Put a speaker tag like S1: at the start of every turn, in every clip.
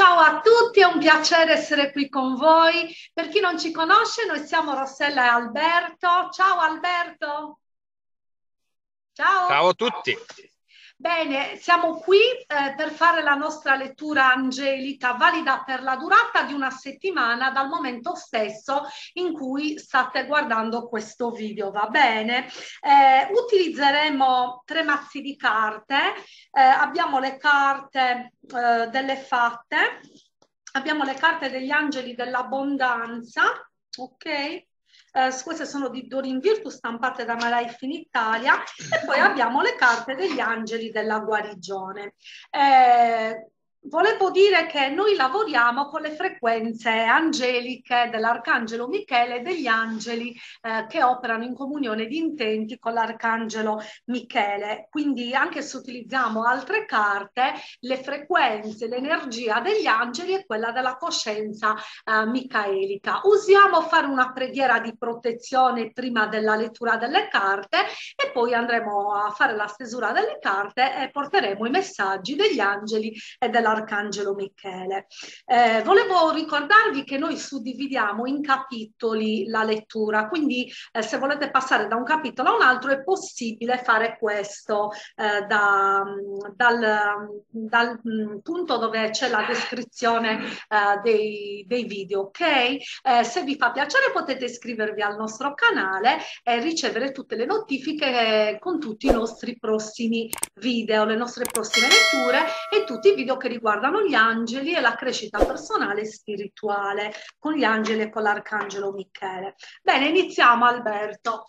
S1: Ciao a tutti, è un piacere essere qui con voi. Per chi non ci conosce, noi siamo Rossella e Alberto. Ciao Alberto.
S2: Ciao. Ciao a tutti.
S1: Bene, siamo qui eh, per fare la nostra lettura angelica valida per la durata di una settimana dal momento stesso in cui state guardando questo video, va bene? Eh, utilizzeremo tre mazzi di carte, eh, abbiamo le carte eh, delle fatte, abbiamo le carte degli angeli dell'abbondanza, ok? Eh, queste sono di Dorin Virtus stampate da Malife in Italia e poi abbiamo le carte degli angeli della guarigione. Eh, Volevo dire che noi lavoriamo con le frequenze angeliche dell'Arcangelo Michele e degli angeli eh, che operano in comunione di intenti con l'Arcangelo Michele. Quindi anche se utilizziamo altre carte, le frequenze, l'energia degli angeli è quella della coscienza eh, micaelica. Usiamo fare una preghiera di protezione prima della lettura delle carte e poi andremo a fare la stesura delle carte e porteremo i messaggi degli angeli e della dell'Arcangelo Michele. Eh, volevo ricordarvi che noi suddividiamo in capitoli la lettura, quindi eh, se volete passare da un capitolo a un altro è possibile fare questo eh, da, dal, dal, mm, punto dove c'è la descrizione eh, dei, dei, video, ok? Eh, se vi fa piacere potete iscrivervi al nostro canale e ricevere tutte le notifiche con tutti i nostri prossimi video, le nostre prossime letture e tutti i video che riguardano riguardano gli angeli e la crescita personale e spirituale con gli angeli e con l'arcangelo Michele. Bene, iniziamo Alberto.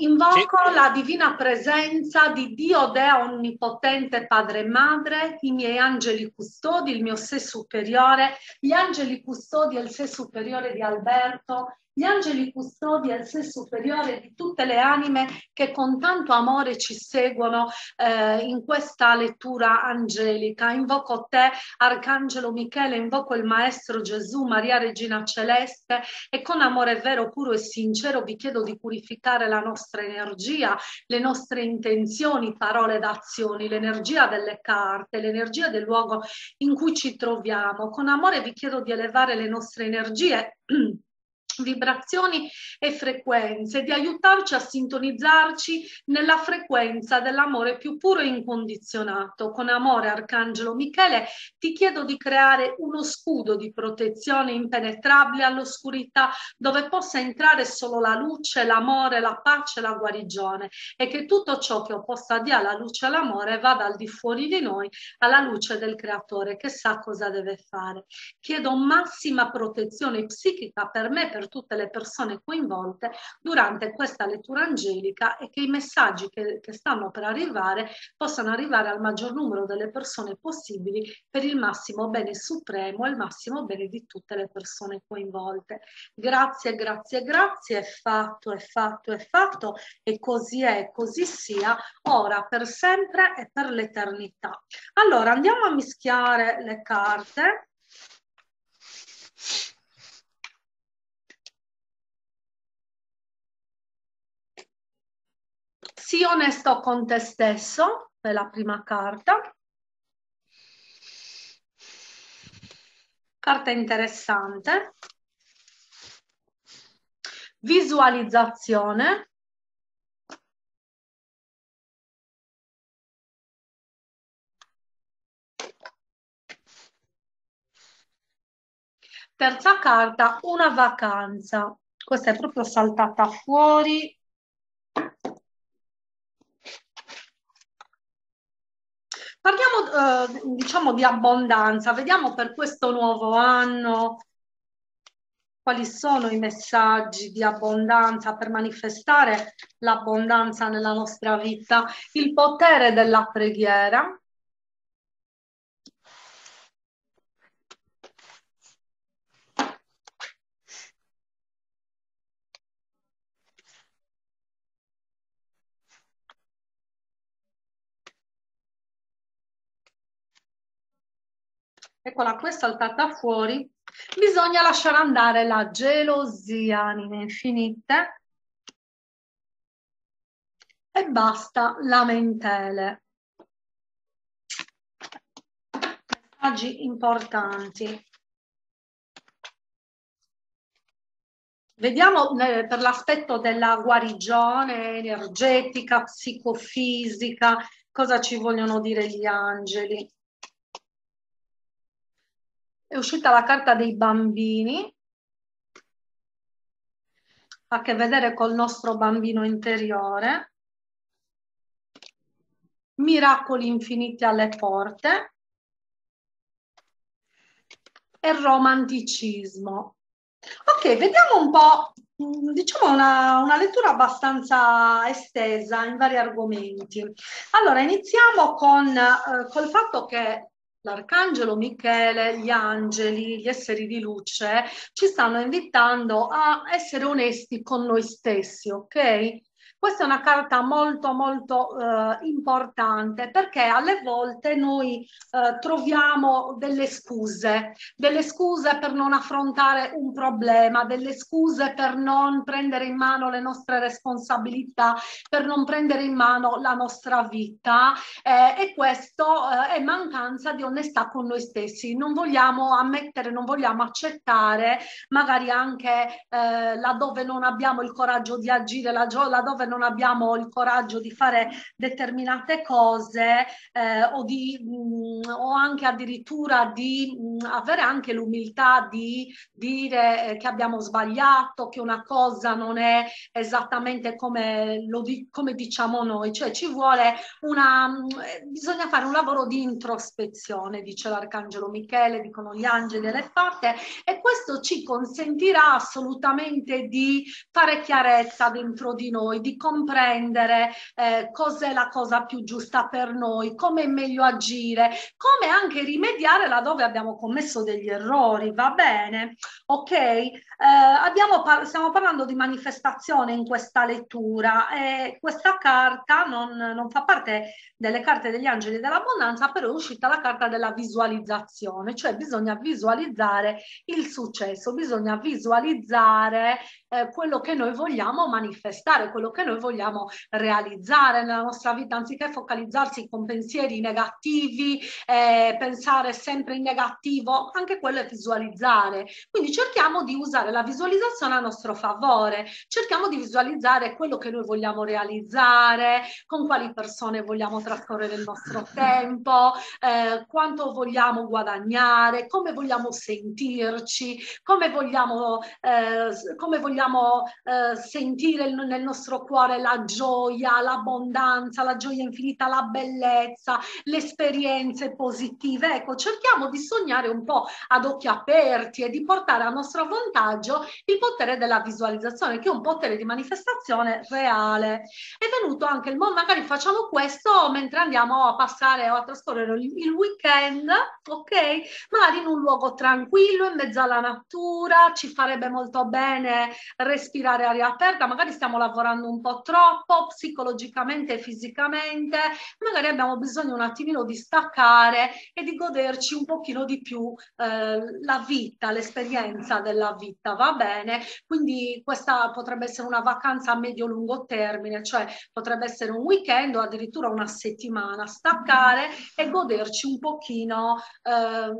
S1: Invoco sì. la divina presenza di Dio Dea Onnipotente Padre e Madre, i miei angeli custodi, il mio sé superiore, gli angeli custodi e il sé superiore di Alberto, gli angeli custodi al sé superiore di tutte le anime che con tanto amore ci seguono eh, in questa lettura angelica. Invoco te, Arcangelo Michele, invoco il Maestro Gesù, Maria Regina Celeste e con amore vero, puro e sincero vi chiedo di purificare la nostra energia, le nostre intenzioni, parole ed azioni, l'energia delle carte, l'energia del luogo in cui ci troviamo. Con amore vi chiedo di elevare le nostre energie vibrazioni e frequenze, di aiutarci a sintonizzarci nella frequenza dell'amore più puro e incondizionato. Con amore, Arcangelo Michele, ti chiedo di creare uno scudo di protezione impenetrabile all'oscurità dove possa entrare solo la luce, l'amore, la pace, la guarigione e che tutto ciò che opposta dia la luce e l'amore vada al di fuori di noi alla luce del creatore che sa cosa deve fare. Chiedo massima protezione psichica per me, per tutte le persone coinvolte durante questa lettura angelica e che i messaggi che, che stanno per arrivare possano arrivare al maggior numero delle persone possibili per il massimo bene supremo e il massimo bene di tutte le persone coinvolte. Grazie, grazie, grazie, è fatto, è fatto, è fatto e così è, così sia, ora, per sempre e per l'eternità. Allora, andiamo a mischiare le carte. Sii onesto con te stesso, è la prima carta. Carta interessante. Visualizzazione. Terza carta, una vacanza. Questa è proprio saltata fuori Parliamo eh, diciamo di abbondanza, vediamo per questo nuovo anno quali sono i messaggi di abbondanza per manifestare l'abbondanza nella nostra vita, il potere della preghiera, eccola qui saltata fuori, bisogna lasciare andare la gelosia, anime infinite, e basta lamentele. messaggi importanti. Vediamo eh, per l'aspetto della guarigione energetica, psicofisica, cosa ci vogliono dire gli angeli. È uscita la carta dei bambini, ha a che vedere col nostro bambino interiore. Miracoli infiniti alle porte e romanticismo. Ok, vediamo un po', diciamo una, una, lettura abbastanza estesa in vari argomenti. Allora, iniziamo con eh, col fatto che L'arcangelo Michele, gli angeli, gli esseri di luce ci stanno invitando a essere onesti con noi stessi, ok? Questa è una carta molto molto eh, importante perché alle volte noi eh, troviamo delle scuse, delle scuse per non affrontare un problema, delle scuse per non prendere in mano le nostre responsabilità, per non prendere in mano la nostra vita eh, e questo eh, è mancanza di onestà con noi stessi. Non vogliamo ammettere, non vogliamo accettare magari anche eh, laddove non abbiamo il coraggio di agire, laddove non abbiamo il coraggio di fare determinate cose eh, o, di, mh, mm, o anche addirittura di mh, mm, avere anche l'umiltà di dire che abbiamo sbagliato, che una cosa non è esattamente come, lo di, come diciamo noi, cioè ci vuole una, mh, mm, bisogna fare un lavoro di introspezione, dice l'Arcangelo Michele, dicono gli angeli e le fate, e questo ci consentirà assolutamente di fare chiarezza dentro di noi, di comprendere eh, cos'è la cosa più giusta per noi, come è meglio agire, come anche rimediare laddove abbiamo commesso degli errori, va bene? Ok? Eh, par stiamo parlando di manifestazione in questa lettura e questa carta non, non fa parte delle carte degli angeli dell'abbondanza, però è uscita la carta della visualizzazione, cioè bisogna visualizzare il successo, bisogna visualizzare eh, quello che noi vogliamo manifestare, quello che noi vogliamo realizzare nella nostra vita, anziché focalizzarsi con pensieri negativi, eh, pensare sempre in negativo, anche quello è visualizzare. Quindi cerchiamo di usare la visualizzazione a nostro favore, cerchiamo di visualizzare quello che noi vogliamo realizzare, con quali persone vogliamo trascorrere il nostro tempo, eh, quanto vogliamo guadagnare, come vogliamo sentirci, come vogliamo, eh, come vogliamo eh, sentire nel nostro cuore la gioia, l'abbondanza, la gioia infinita, la bellezza, le esperienze positive. Ecco, cerchiamo di sognare un po' ad occhi aperti e di portare a nostro vantaggio il potere della visualizzazione, che è un potere di manifestazione reale. È venuto anche il momento, magari facciamo questo mentre andiamo a passare o a trascorrere il weekend, ok? Magari in un luogo tranquillo, in mezzo alla natura, ci farebbe molto bene respirare aria aperta, magari stiamo lavorando un po' troppo psicologicamente e fisicamente, magari abbiamo bisogno un attimino di staccare e di goderci un pochino di più eh, la vita, l'esperienza della vita, va bene? Quindi questa potrebbe essere una vacanza a medio-lungo termine, cioè potrebbe essere un weekend o addirittura una settimana, staccare e goderci un pochino eh,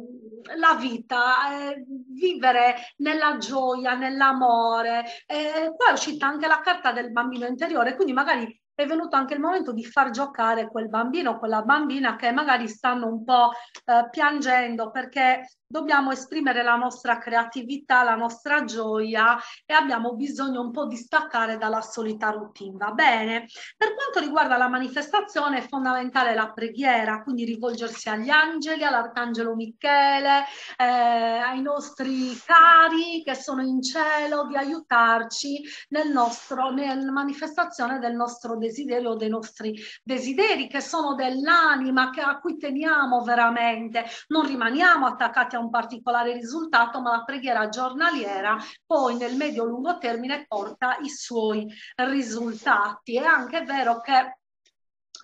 S1: la vita, eh, vivere nella gioia, nell'amore. Eh, poi è uscita anche la carta del bambino interiore, quindi magari è venuto anche il momento di far giocare quel bambino, quella bambina che magari stanno un po' eh, piangendo perché dobbiamo esprimere la nostra creatività, la nostra gioia e abbiamo bisogno un po' di staccare dalla solita routine, va bene? Per quanto riguarda la manifestazione è fondamentale la preghiera, quindi rivolgersi agli angeli, all'arcangelo Michele, eh, ai nostri cari che sono in cielo, di aiutarci nel nostro, nella manifestazione del nostro desiderio, dei nostri desideri che sono dell'anima, a cui teniamo veramente, non rimaniamo attaccati a un particolare risultato, ma la preghiera giornaliera poi nel medio-lungo termine porta i suoi risultati. È anche vero che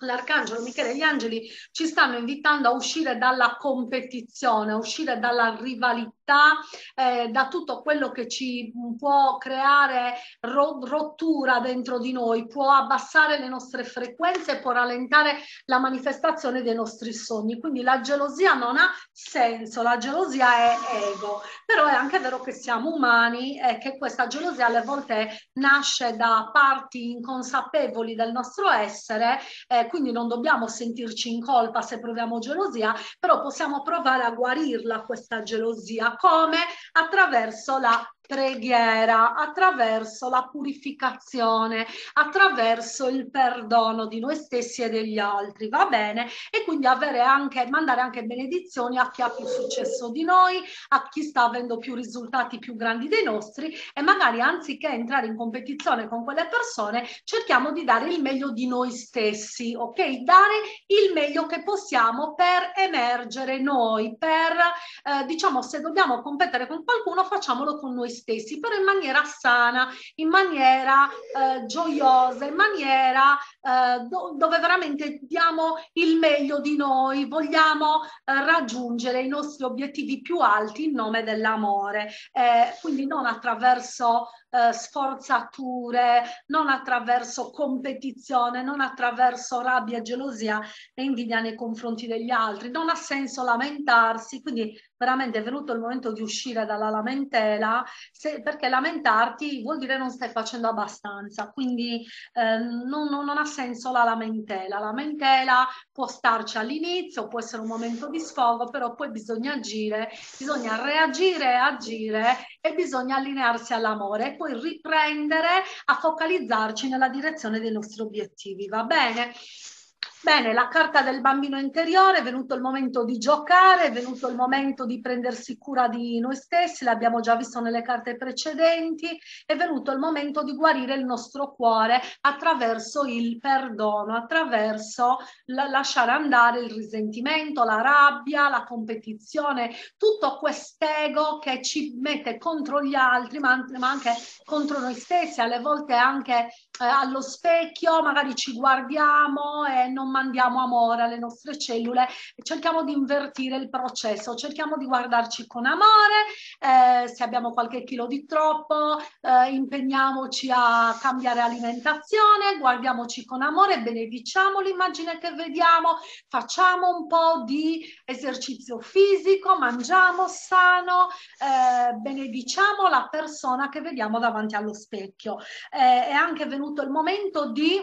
S1: L'Arcangelo Michele e gli angeli ci stanno invitando a uscire dalla competizione, a uscire dalla rivalità diretta, eh, da tutto quello che ci può creare ro- rottura dentro di noi, può abbassare le nostre frequenze, può rallentare la manifestazione dei nostri sogni. Quindi la gelosia non ha senso, la gelosia è ego, però è anche vero che siamo umani e che questa gelosia alle volte nasce da parti inconsapevoli del nostro essere, eh, quindi non dobbiamo sentirci in colpa se proviamo gelosia, però possiamo provare a guarirla questa gelosia come? Attraverso la preghiera, attraverso la purificazione, attraverso il perdono di noi stessi e degli altri, va bene? E quindi avere anche, mandare anche benedizioni a chi ha più successo di noi, a chi sta avendo più risultati più grandi dei nostri e magari anziché entrare in competizione con quelle persone, cerchiamo di dare il meglio di noi stessi, ok? Dare il meglio che possiamo per emergere noi, per, eh, diciamo, se dobbiamo competere con qualcuno, facciamolo con noi stessi, però in maniera sana, in maniera eh, gioiosa, in maniera eh, do- dove veramente diamo il meglio di noi, vogliamo eh, raggiungere i nostri obiettivi più alti in nome dell'amore. Eh, quindi non attraverso eh, sforzature, non attraverso competizione, non attraverso rabbia, gelosia e invidia nei confronti degli altri. Non ha senso lamentarsi, quindi veramente è venuto il momento di uscire dalla lamentela, se, perché lamentarti vuol dire non stai facendo abbastanza, quindi eh, non, non, non, ha senso la lamentela. La lamentela può starci all'inizio, può essere un momento di sfogo, però poi bisogna agire, bisogna reagire e agire e bisogna allinearsi all'amore e poi riprendere a focalizzarci nella direzione dei nostri obiettivi, va bene? Bene, la carta del bambino interiore, è venuto il momento di giocare, è venuto il momento di prendersi cura di noi stessi, l'abbiamo già visto nelle carte precedenti, è venuto il momento di guarire il nostro cuore attraverso il perdono, attraverso la, lasciare andare il risentimento, la rabbia, la competizione, tutto quest'ego che ci mette contro gli altri, ma, ma anche contro noi stessi, alle volte anche eh, allo specchio, magari ci guardiamo e non mandiamo amore alle nostre cellule, cerchiamo di invertire il processo, cerchiamo di guardarci con amore, eh, se abbiamo qualche chilo di troppo, eh, impegniamoci a cambiare alimentazione, guardiamoci con amore, benediciamo l'immagine che vediamo, facciamo un po' di esercizio fisico, mangiamo sano, eh, benediciamo la persona che vediamo davanti allo specchio. Eh, è anche venuto il momento di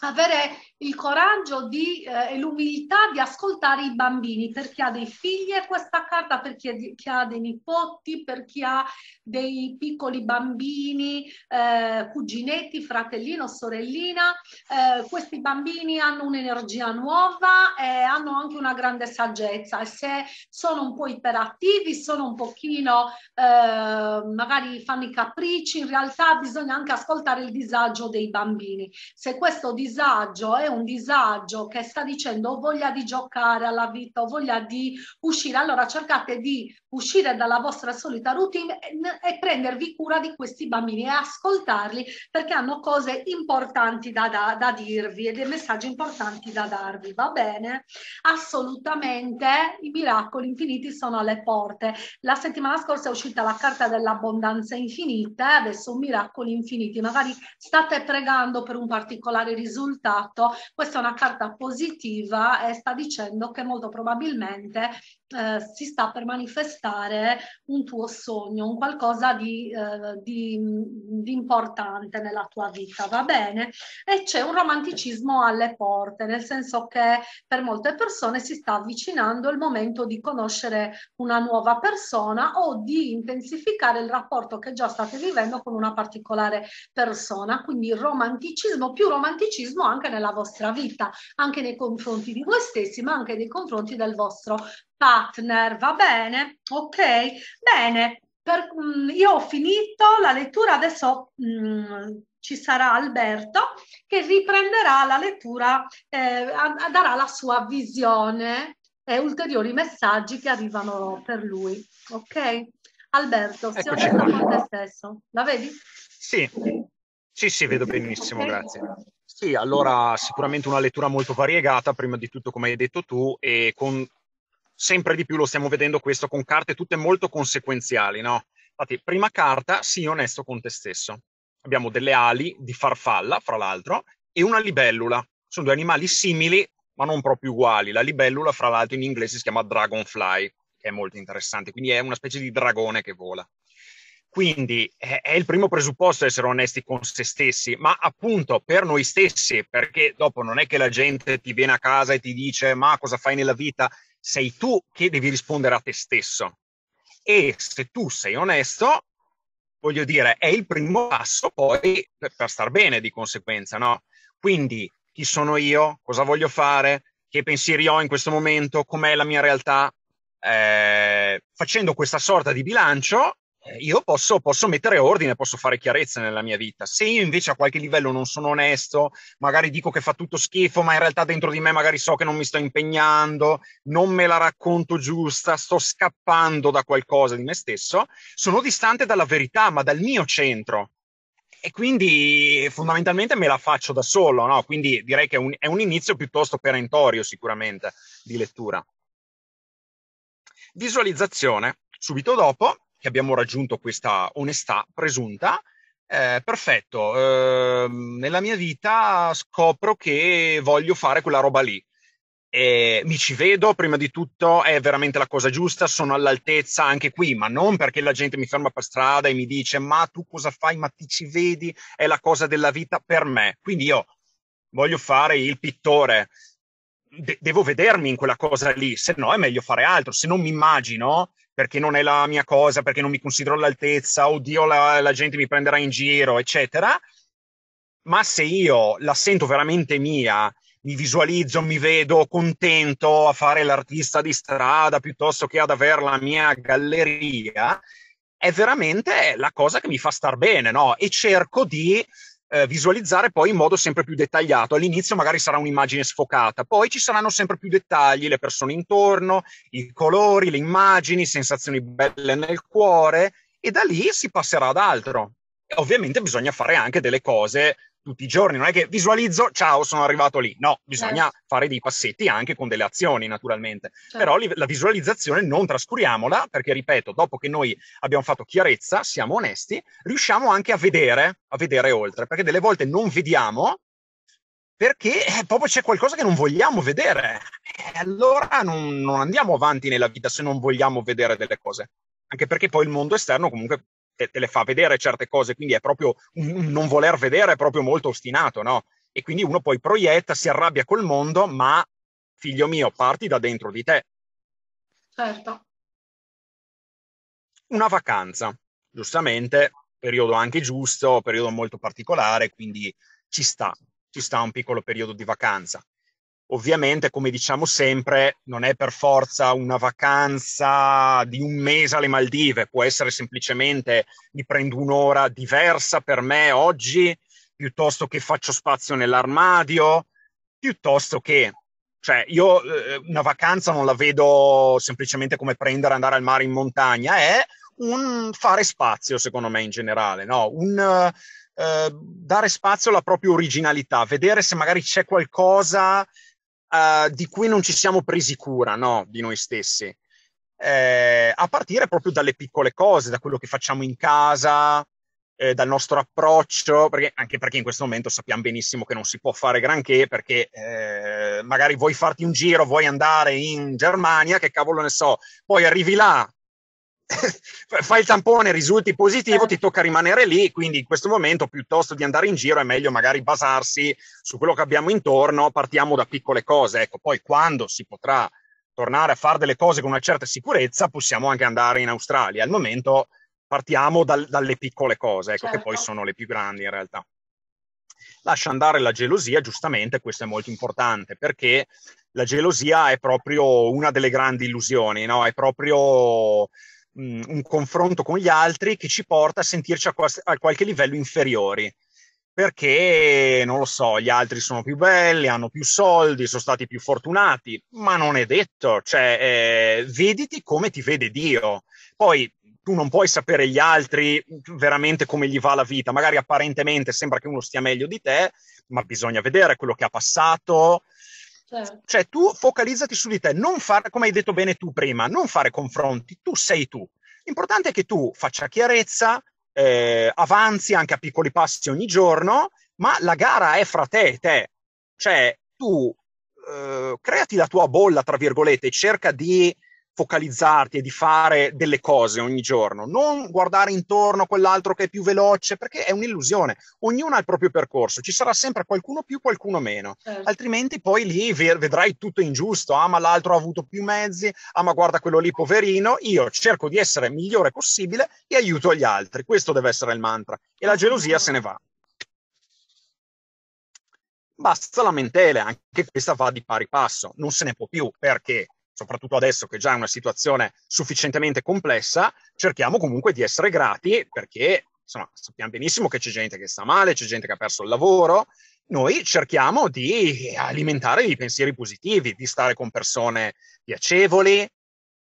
S1: avere il coraggio di, eh, e l'umiltà di ascoltare i bambini, per chi ha dei figli è questa carta, per chi, chi ha dei nipoti, per chi ha dei piccoli bambini, eh, cuginetti, fratellino, sorellina. Eh, questi bambini hanno un'energia nuova e hanno anche una grande saggezza e se sono un po' iperattivi, sono un pochino, eh, magari fanno i capricci, in realtà bisogna anche ascoltare il disagio dei bambini. Se questo disagio è un disagio che sta dicendo ho voglia di giocare alla vita, ho voglia di uscire, allora cercate di uscire dalla vostra solita routine e, e prendervi cura di questi bambini e ascoltarli perché hanno cose importanti da, da, da dirvi e dei messaggi importanti da darvi, va bene? Assolutamente i miracoli infiniti sono alle porte. La settimana scorsa è uscita la carta dell'abbondanza infinita, adesso miracoli infiniti, magari state pregando per un particolare risultato, questa è una carta positiva e sta dicendo che molto probabilmente eh, si sta per manifestare un tuo sogno, un qualcosa di, eh, di, di, importante nella tua vita, va bene? E c'è un romanticismo alle porte, nel senso che per molte persone si sta avvicinando il momento di conoscere una nuova persona o di intensificare il rapporto che già state vivendo con una particolare persona, quindi romanticismo, più romanticismo anche nella vostra vita, anche nei confronti di voi stessi, ma anche nei confronti del vostro partner, va bene? Ok? Bene, per, mm, io ho finito la lettura, adesso mh, mm, ci sarà Alberto che riprenderà la lettura, eh, darà la sua visione e ulteriori messaggi che arrivano per lui. Ok? Alberto, si è con te stesso. La vedi?
S2: Sì, sì, sì, vedo benissimo, okay. grazie. Sì, allora sicuramente una lettura molto variegata, prima di tutto come hai detto tu, e con sempre di più lo stiamo vedendo questo con carte tutte molto conseguenziali, no? Infatti, prima carta, sii onesto con te stesso. Abbiamo delle ali di farfalla, fra l'altro, e una libellula. Sono due animali simili, ma non proprio uguali. La libellula, fra l'altro, in inglese si chiama dragonfly, che è molto interessante, quindi è una specie di dragone che vola. Quindi è, il primo presupposto essere onesti con se stessi, ma appunto per noi stessi, perché dopo non è che la gente ti viene a casa e ti dice ma cosa fai nella vita, sei tu che devi rispondere a te stesso. E se tu sei onesto, voglio dire, è il primo passo poi per, per star bene di conseguenza, no? Quindi chi sono io, cosa voglio fare, che pensieri ho in questo momento, com'è la mia realtà, eh, facendo questa sorta di bilancio io posso, posso, mettere ordine, posso fare chiarezza nella mia vita. Se io invece a qualche livello non sono onesto, magari dico che fa tutto schifo, ma in realtà dentro di me magari so che non mi sto impegnando, non me la racconto giusta, sto scappando da qualcosa di me stesso, sono distante dalla verità, ma dal mio centro. E quindi fondamentalmente me la faccio da solo, no? Quindi direi che è un, è un inizio piuttosto perentorio sicuramente di lettura. Visualizzazione. Subito dopo che abbiamo raggiunto questa onestà presunta, eh, perfetto, eh, nella mia vita scopro che voglio fare quella roba lì. E mi ci vedo, prima di tutto è veramente la cosa giusta, sono all'altezza anche qui, ma non perché la gente mi ferma per strada e mi dice ma tu cosa fai, ma ti ci vedi, è la cosa della vita per me. Quindi io voglio fare il pittore, de- devo vedermi in quella cosa lì, se no è meglio fare altro, se non mi immagino perché non è la mia cosa, perché non mi considero all'altezza, oddio la, la gente mi prenderà in giro, eccetera. Ma se io la sento veramente mia, mi visualizzo, mi vedo contento a fare l'artista di strada piuttosto che ad avere la mia galleria, è veramente la cosa che mi fa star bene, no? E cerco di eh, visualizzare poi in modo sempre più dettagliato. All'inizio magari sarà un'immagine sfocata, poi ci saranno sempre più dettagli, le persone intorno, i colori, le immagini, sensazioni belle nel cuore e da lì si passerà ad altro. E ovviamente bisogna fare anche delle cose tutti i giorni, non è che visualizzo, ciao, sono arrivato lì. No, bisogna certo. fare dei passetti anche con delle azioni, naturalmente. Certo. Però li, la visualizzazione non trascuriamola, perché ripeto, dopo che noi abbiamo fatto chiarezza, siamo onesti, riusciamo anche a vedere, a vedere oltre, perché delle volte non vediamo perché eh, proprio c'è qualcosa che non vogliamo vedere. E allora non, non andiamo avanti nella vita se non vogliamo vedere delle cose. Anche perché poi il mondo esterno comunque te, te, le fa vedere certe cose, quindi è proprio un non voler vedere, è proprio molto ostinato, no? E quindi uno poi proietta, si arrabbia col mondo, ma figlio mio, parti da dentro di te.
S1: Certo.
S2: Una vacanza, giustamente, periodo anche giusto, periodo molto particolare, quindi ci sta, ci sta un piccolo periodo di vacanza. Ovviamente, come diciamo sempre, non è per forza una vacanza di un mese alle Maldive, può essere semplicemente mi prendo un'ora diversa per me oggi, piuttosto che faccio spazio nell'armadio, piuttosto che, cioè io eh, una vacanza non la vedo semplicemente come prendere andare al mare in montagna, è un fare spazio, secondo me, in generale, no? Un eh, dare spazio alla propria originalità, vedere se magari c'è qualcosa uh, di cui non ci siamo presi cura, no? Di noi stessi. Eh, a partire proprio dalle piccole cose, da quello che facciamo in casa, eh, dal nostro approccio, perché, anche perché in questo momento sappiamo benissimo che non si può fare granché, perché eh, magari vuoi farti un giro, vuoi andare in Germania, che cavolo ne so, poi arrivi là, fai il tampone, risulti positivo, ti tocca rimanere lì, quindi in questo momento piuttosto di andare in giro è meglio magari basarsi su quello che abbiamo intorno, partiamo da piccole cose, ecco, poi quando si potrà tornare a fare delle cose con una certa sicurezza, possiamo anche andare in Australia. Al momento partiamo dal, dalle piccole cose, ecco, certo. che poi certo. sono le più grandi in realtà. Lascia andare la gelosia, giustamente, questo è molto importante, perché la gelosia è proprio una delle grandi illusioni, no? È proprio mh, un confronto con gli altri che ci porta a sentirci a, quas- a qualche livello inferiori. Perché non lo so, gli altri sono più belli, hanno più soldi, sono stati più fortunati, ma non è detto, cioè eh, vediti come ti vede Dio. Poi tu non puoi sapere gli altri veramente come gli va la vita, magari apparentemente sembra che uno stia meglio di te, ma bisogna vedere quello che ha passato, Certo. Cioè tu focalizzati su di te, non fare, come hai detto bene tu prima, non fare confronti, tu sei tu. L'importante è che tu faccia chiarezza, eh, avanzi anche a piccoli passi ogni giorno, ma la gara è fra te e te. Cioè tu eh, creati la tua bolla, tra virgolette, cerca di focalizzarti e di fare delle cose ogni giorno, non guardare intorno quell'altro che è più veloce, perché è un'illusione. Ognuno ha il proprio percorso, ci sarà sempre qualcuno più, qualcuno meno. Certo. Altrimenti poi lì vedrai tutto ingiusto. Ah, ma l'altro ha avuto più mezzi, ah, ma guarda quello lì poverino. Io cerco di essere migliore possibile e aiuto gli altri. Questo deve essere il mantra. E la gelosia se ne va. Basta lamentele, anche questa va di pari passo, non se ne può più perché soprattutto adesso che già è una situazione sufficientemente complessa, cerchiamo comunque di essere grati perché insomma, sappiamo benissimo che c'è gente che sta male, c'è gente che ha perso il lavoro. Noi cerchiamo di alimentare i pensieri positivi, di stare con persone piacevoli.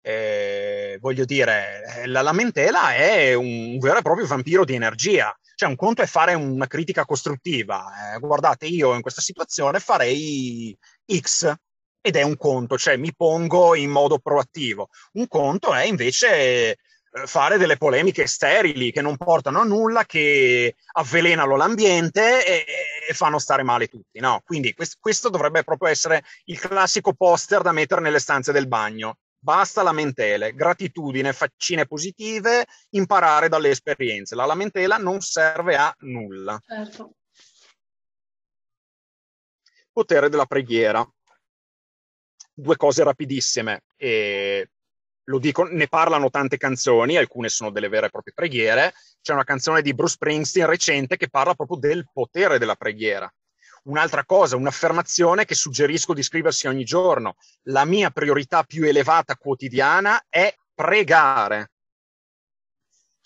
S2: Eh, voglio dire, la lamentela è un vero e proprio vampiro di energia. Cioè, un conto è fare una critica costruttiva. Eh, guardate, io in questa situazione farei X, ed è un conto, cioè mi pongo in modo proattivo. Un conto è invece eh, fare delle polemiche sterili che non portano a nulla, che avvelenano l'ambiente e, e fanno stare male tutti. No? Quindi questo, questo dovrebbe proprio essere il classico poster da mettere nelle stanze del bagno. Basta lamentele, gratitudine, faccine positive, imparare dalle esperienze. La lamentela non serve a nulla. Certo. Potere della preghiera due cose rapidissime. E lo dico, ne parlano tante canzoni, alcune sono delle vere e proprie preghiere. C'è una canzone di Bruce Springsteen recente che parla proprio del potere della preghiera. Un'altra cosa, un'affermazione che suggerisco di scriversi ogni giorno. La mia priorità più elevata quotidiana è pregare.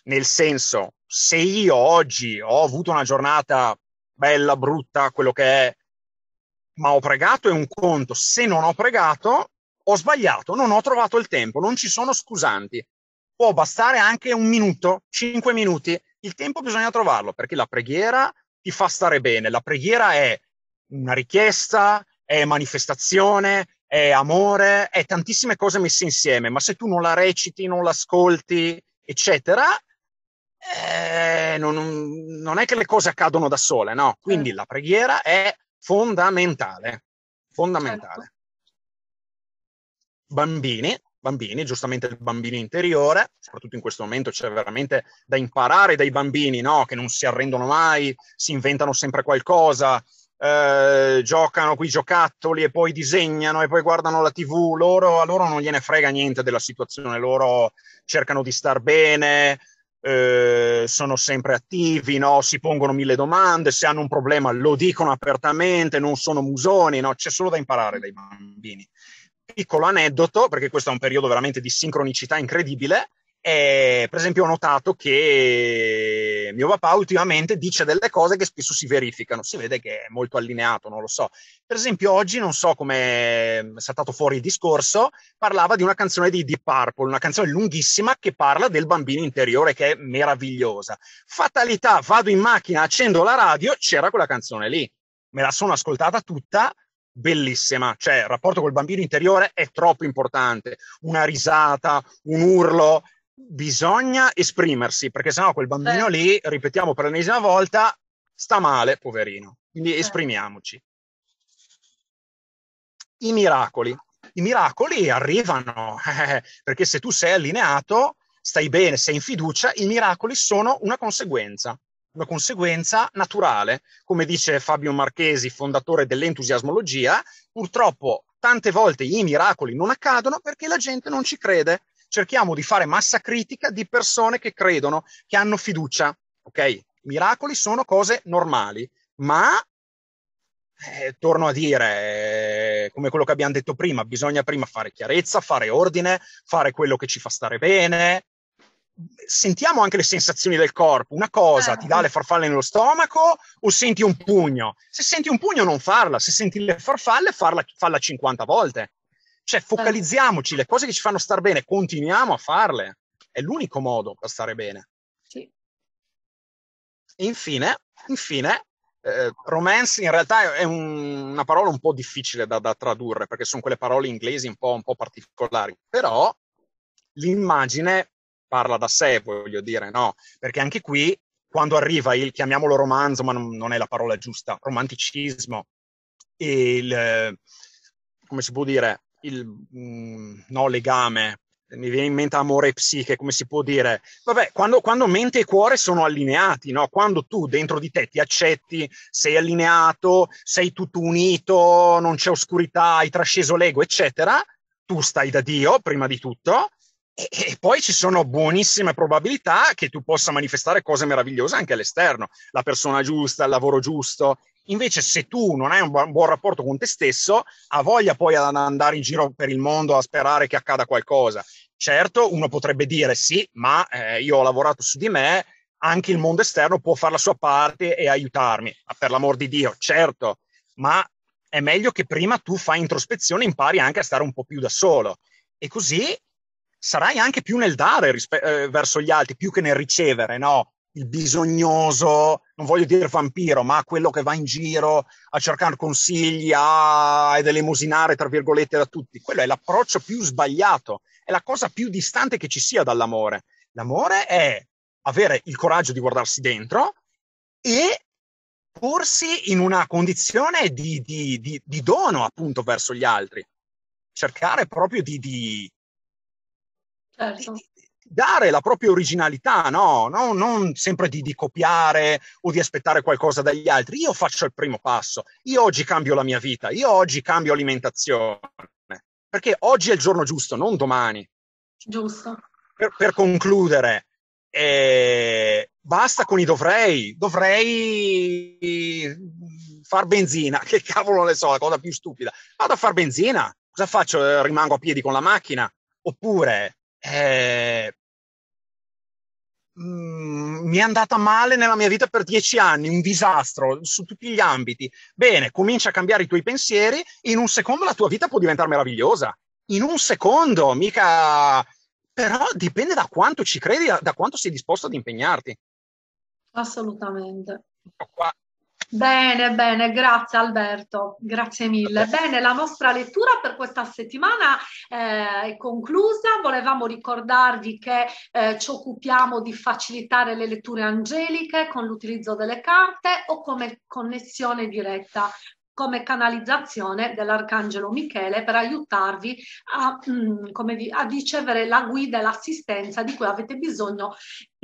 S2: Nel senso, se io oggi ho avuto una giornata bella, brutta, quello che è, ma ho pregato è un conto. Se non ho pregato, ho sbagliato, non ho trovato il tempo, non ci sono scusanti. Può bastare anche un minuto, cinque minuti. Il tempo bisogna trovarlo perché la preghiera ti fa stare bene. La preghiera è una richiesta, è manifestazione, è amore, è tantissime cose messe insieme, ma se tu non la reciti, non l'ascolti, eccetera, eh, non, non, è che le cose accadono da sole, no? Quindi certo. la preghiera è fondamentale, fondamentale. Certo. Bambini, bambini, giustamente il bambino interiore, soprattutto in questo momento c'è veramente da imparare dai bambini, no? Che non si arrendono mai, si inventano sempre qualcosa, eh, giocano qui giocattoli e poi disegnano e poi guardano la tv, loro, a loro non gliene frega niente della situazione, loro cercano di star bene, eh, sono sempre attivi, no? si pongono mille domande, se hanno un problema lo dicono apertamente, non sono musoni, no? c'è solo da imparare dai bambini. Piccolo aneddoto, perché questo è un periodo veramente di sincronicità incredibile, e, per esempio ho notato che mio papà ultimamente dice delle cose che spesso si verificano, si vede che è molto allineato, non lo so. Per esempio oggi, non so come è saltato fuori il discorso, parlava di una canzone di Deep Purple, una canzone lunghissima che parla del bambino interiore che è meravigliosa. Fatalità, vado in macchina, accendo la radio, c'era quella canzone lì. Me la sono ascoltata tutta, bellissima, cioè il rapporto col bambino interiore è troppo importante, una risata, un urlo, bisogna esprimersi, perché sennò quel bambino eh. lì, ripetiamo per l'ennesima volta, sta male, poverino. Quindi eh. esprimiamoci. I miracoli. I miracoli arrivano, eh, perché se tu sei allineato, stai bene, sei in fiducia, i miracoli sono una conseguenza, una conseguenza naturale. Come dice Fabio Marchesi, fondatore dell'entusiasmologia, purtroppo tante volte i miracoli non accadono perché la gente non ci crede cerchiamo di fare massa critica di persone che credono, che hanno fiducia. Ok? Miracoli sono cose normali, ma eh, torno a dire, eh, come quello che abbiamo detto prima, bisogna prima fare chiarezza, fare ordine, fare quello che ci fa stare bene. Sentiamo anche le sensazioni del corpo. Una cosa ti dà le farfalle nello stomaco o senti un pugno? Se senti un pugno, non farla. Se senti le farfalle, farla, farla 50 volte. Cioè, focalizziamoci, le cose che ci fanno star bene, continuiamo a farle. È l'unico modo per stare bene. Sì. Infine, infine eh, romance in realtà è un, una parola un po' difficile da, da, tradurre perché sono quelle parole inglesi un po', un po', particolari, però l'immagine parla da sé, voglio dire, no? Perché anche qui, quando arriva il, chiamiamolo romanzo, ma non, non è la parola giusta, romanticismo, il, come si può dire, il mh, mm, no, legame, mi viene in mente amore e psiche, come si può dire? Vabbè, quando, quando, mente e cuore sono allineati, no? Quando tu dentro di te ti accetti, sei allineato, sei tutto unito, non c'è oscurità, hai trasceso l'ego, eccetera, tu stai da Dio, prima di tutto, e, e, poi ci sono buonissime probabilità che tu possa manifestare cose meravigliose anche all'esterno, la persona giusta, il lavoro giusto. Invece, se tu non hai un buon, rapporto con te stesso, ha voglia poi ad andare in giro per il mondo a sperare che accada qualcosa. Certo, uno potrebbe dire sì, ma eh, io ho lavorato su di me, anche il mondo esterno può fare la sua parte e aiutarmi. Ma per l'amor di Dio, certo, ma è meglio che prima tu fai introspezione e impari anche a stare un po' più da solo. E così sarai anche più nel dare rispe- eh, verso gli altri, più che nel ricevere, no? Il bisognoso, non voglio dire vampiro, ma quello che va in giro a cercare consigli a, ed elemosinare, tra virgolette, da tutti. Quello è l'approccio più sbagliato, è la cosa più distante che ci sia dall'amore. L'amore è avere il coraggio di guardarsi dentro e porsi in una condizione di, di, di, di dono appunto verso gli altri. Cercare proprio di, certo. Dare la propria originalità, no? no non sempre di, di, copiare o di aspettare qualcosa dagli altri. Io faccio il primo passo, io oggi cambio la mia vita, io oggi cambio alimentazione, perché oggi è il giorno giusto, non domani.
S1: Giusto.
S2: Per, per concludere, eh, basta con i dovrei, dovrei far benzina, che cavolo ne so, la cosa più stupida. Vado a far benzina, cosa faccio? Eh, rimango a piedi con la macchina? Oppure eh, mm, mi è andata male nella mia vita per dieci anni, un disastro su tutti gli ambiti. Bene, comincia a cambiare i tuoi pensieri, in un secondo la tua vita può diventare meravigliosa. In un secondo, mica... Però dipende da quanto ci credi, da quanto sei disposto ad impegnarti.
S1: Assolutamente. Qua, Bene, bene, grazie Alberto, grazie mille. Bene, la nostra lettura per questa settimana eh, è conclusa. Volevamo ricordarvi che eh, ci occupiamo di facilitare le letture angeliche con l'utilizzo delle carte o come connessione diretta come canalizzazione dell'Arcangelo Michele per aiutarvi a, mh, mm, a ricevere la guida e l'assistenza di cui avete bisogno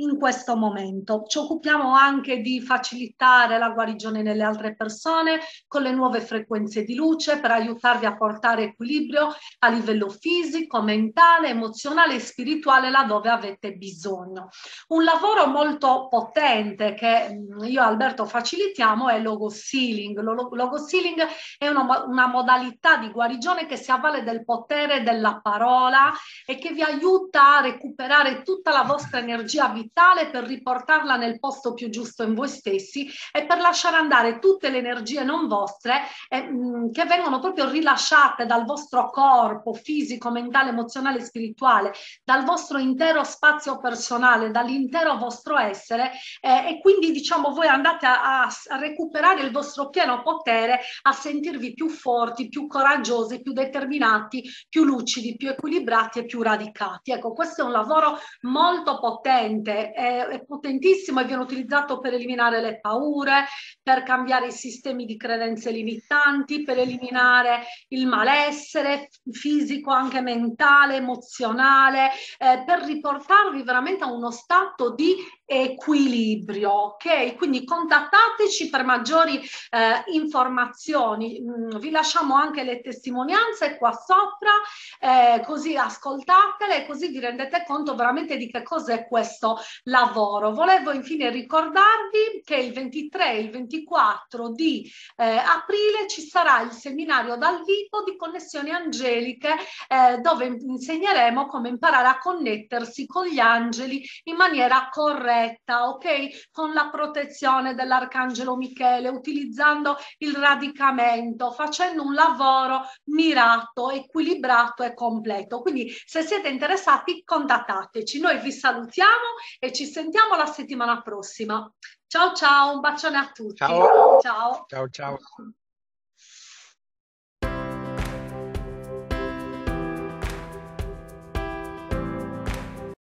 S1: in questo momento. Ci occupiamo anche di facilitare la guarigione nelle altre persone con le nuove frequenze di luce per aiutarvi a portare equilibrio a livello fisico, mentale, emozionale e spirituale laddove avete bisogno. Un lavoro molto potente che mm, io e Alberto facilitiamo è logo sealing. Logo sealing è una, una modalità di guarigione che si avvale del potere della parola e che vi aiuta a recuperare tutta la vostra energia vitale vitale per riportarla nel posto più giusto in voi stessi e per lasciare andare tutte le energie non vostre eh, mh, che vengono proprio rilasciate dal vostro corpo fisico, mentale, emozionale e spirituale, dal vostro intero spazio personale, dall'intero vostro essere eh, e quindi diciamo voi andate a, a recuperare il vostro pieno potere, a sentirvi più forti, più coraggiosi, più determinati, più lucidi, più equilibrati e più radicati. Ecco, questo è un lavoro molto potente è, è potentissimo e viene utilizzato per eliminare le paure, per cambiare i sistemi di credenze limitanti, per eliminare il malessere fisico, anche mentale, emozionale, eh, per riportarvi veramente a uno stato di equilibrio, ok? Quindi contattateci per maggiori eh, informazioni. Mm, vi lasciamo anche le testimonianze qua sopra, eh, così ascoltatele così vi rendete conto veramente di che cos'è questo lavoro. Volevo infine ricordarvi che il 23 e il 24 di eh, aprile ci sarà il seminario dal vivo di connessioni angeliche eh, dove insegneremo come imparare a connettersi con gli angeli in maniera corretta, ok? Con la protezione dell'arcangelo Michele, utilizzando il radicamento, facendo un lavoro mirato, equilibrato e completo. Quindi se siete interessati contattateci. Noi vi salutiamo e ci sentiamo la settimana prossima. Ciao ciao, un bacione a tutti.
S2: Ciao
S1: ciao.
S2: ciao. ciao.